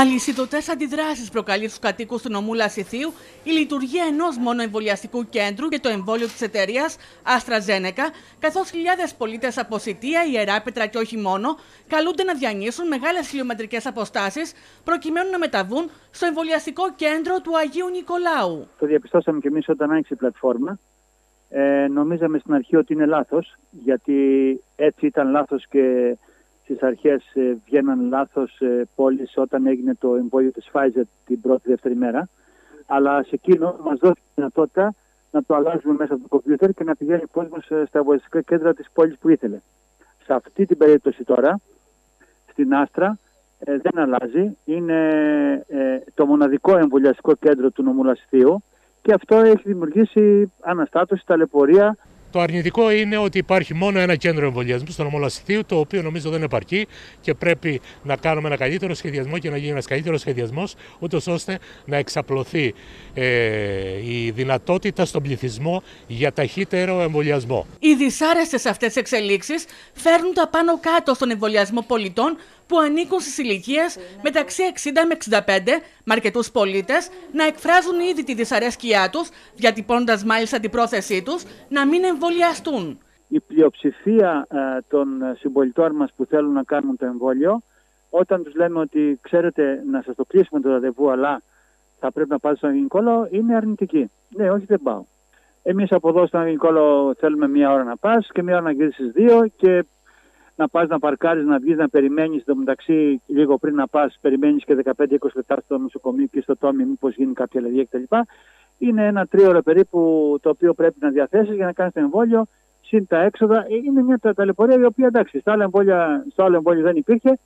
Αλυσιδωτές αντιδράσεις προκαλεί στους κατοίκους του νομού Λασιθίου η λειτουργία ενός μόνο εμβολιαστικού κέντρου και το εμβόλιο της εταιρείας AstraZeneca, καθώς χιλιάδες πολίτες από Σιτία, Ιεράπετρα και όχι μόνο καλούνται να διανύσουν μεγάλες χιλιομετρικές αποστάσεις προκειμένου να μεταβούν στο εμβολιαστικό κέντρο του Αγίου Νικολάου. Το διαπιστώσαμε και εμείς όταν άνοιξε η πλατφόρμα. Ε, νομίζαμε στην αρχή ότι είναι λάθος, γιατί έτσι ήταν λάθος και στις αρχές ε, βγαίναν λάθος ε, πόλεις όταν έγινε το εμβόλιο της Pfizer την πρώτη-δεύτερη μέρα. Αλλά σε εκείνο μας δόθηκε τη δυνατότητα να το αλλάζουμε μέσα από το κομπιούτερ και να πηγαίνει ο κόσμος ε, στα εμβολιαστικά κέντρα της πόλης που ήθελε. Σε αυτή την περίπτωση τώρα, στην Άστρα, δεν αλλάζει. Είναι το μοναδικό εμβολιαστικό κέντρο του νομού και αυτό έχει δημιουργήσει αναστάτωση, ταλαιπωρία το αρνητικό είναι ότι υπάρχει μόνο ένα κέντρο εμβολιασμού στον ομολασθίου, το οποίο νομίζω δεν επαρκεί και πρέπει να κάνουμε ένα καλύτερο σχεδιασμό και να γίνει ένας καλύτερος σχεδιασμός, ούτως ώστε να εξαπλωθεί ε, η δυνατότητα στον πληθυσμό για ταχύτερο εμβολιασμό. Οι δυσάρεστες αυτές εξελίξεις φέρνουν τα πάνω κάτω στον εμβολιασμό πολιτών που ανήκουν στις ηλικίες μεταξύ 60 με 65, με αρκετούς πολίτες, να εκφράζουν ήδη τη δυσαρέσκειά τους, διατυπώνοντας μάλιστα την πρόθεσή τους να μην εμβολιαστούν. Η πλειοψηφία ε, των συμπολιτών μας που θέλουν να κάνουν το εμβόλιο, όταν τους λέμε ότι ξέρετε να σας το κλείσουμε το ραντεβού, αλλά θα πρέπει να πάτε στον Αγγινικόλο, είναι αρνητική. Ναι, όχι, δεν πάω. Εμείς από εδώ στον Αγγινικόλο θέλουμε μία ώρα να πας και μία ώρα να γυρίσεις δύο και να πας να παρκάρεις, να βγεις να περιμένεις. το μεταξύ, λίγο πριν να πας, περιμένεις και 15-20 λεπτά στο νοσοκομείο και στο τόμι, μήπως γίνει κάποια αλλαγή κτλ. Είναι ένα τρίωρο περίπου το οποίο πρέπει να διαθέσεις για να κάνεις το εμβόλιο. Συν τα έξοδα. Είναι μια ταλαιπωρία η οποία εντάξει, στο άλλο, εμβόλιο, στο άλλο εμβόλιο δεν υπήρχε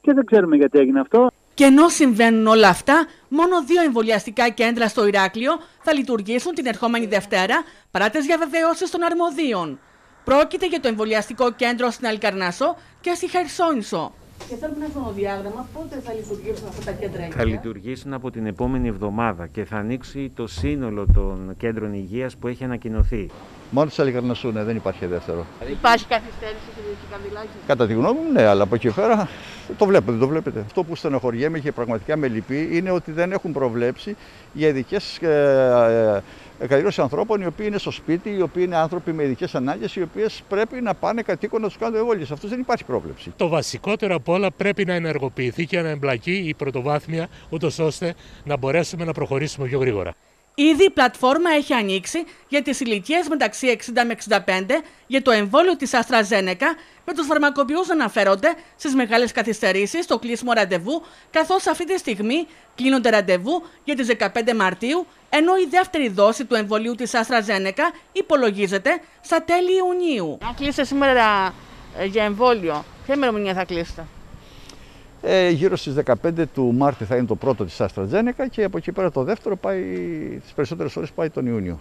και δεν ξέρουμε γιατί έγινε αυτό. Και ενώ συμβαίνουν όλα αυτά, μόνο δύο εμβολιαστικά κέντρα στο Ηράκλειο θα λειτουργήσουν την ερχόμενη Δευτέρα παρά τις διαβεβαιώσεις των αρμοδίων. Πρόκειται για το εμβολιαστικό κέντρο στην Αλκαρνάσο και στη Χερσόνησο. Και θέλουμε ένα χρονοδιάγραμμα πότε θα λειτουργήσουν αυτά τα κέντρα. Θα λειτουργήσουν από την επόμενη εβδομάδα και θα ανοίξει το σύνολο των κέντρων υγείας που έχει ανακοινωθεί. Μόνο της Αλικαρνασού, ναι, δεν υπάρχει δεύτερο. Υπάρχει καθυστέρηση στη Καμπυλάκη. Κατά τη γνώμη μου, ναι, αλλά από εκεί πέρα το βλέπετε, το βλέπετε. Αυτό που στενοχωριέμαι και πραγματικά με λυπεί είναι ότι δεν έχουν προβλέψει για ειδικές ε, κατηγορίε ανθρώπων οι οποίοι είναι στο σπίτι, οι οποίοι είναι άνθρωποι με ειδικές ανάγκες, οι οποίες πρέπει να πάνε κατοίκον να τους κάνουν εμβόλιο. Σε αυτού δεν υπάρχει πρόβλεψη. Το βασικότερο από όλα πρέπει να ενεργοποιηθεί και να εμπλακεί η πρωτοβάθμια, ούτως ώστε να μπορέσουμε να προχωρήσουμε πιο γρήγορα. Ήδη η πλατφόρμα έχει ανοίξει για τις ηλικίες μεταξύ 60 με 65 για το εμβόλιο της AstraZeneca με τους φαρμακοποιούς να αναφέρονται στις μεγάλες καθυστερήσεις στο κλείσιμο ραντεβού καθώς αυτή τη στιγμή κλείνονται ραντεβού για τις 15 Μαρτίου ενώ η δεύτερη δόση του εμβολίου της AstraZeneca υπολογίζεται στα τέλη Ιουνίου. Αν κλείσετε σήμερα ε, για εμβόλιο, ποια ημερομηνία θα κλείσετε; Ε, γύρω στις 15 του Μάρτη θα είναι το πρώτο της AstraZeneca και από εκεί πέρα το δεύτερο πάει, τις περισσότερες ώρες πάει τον Ιούνιο.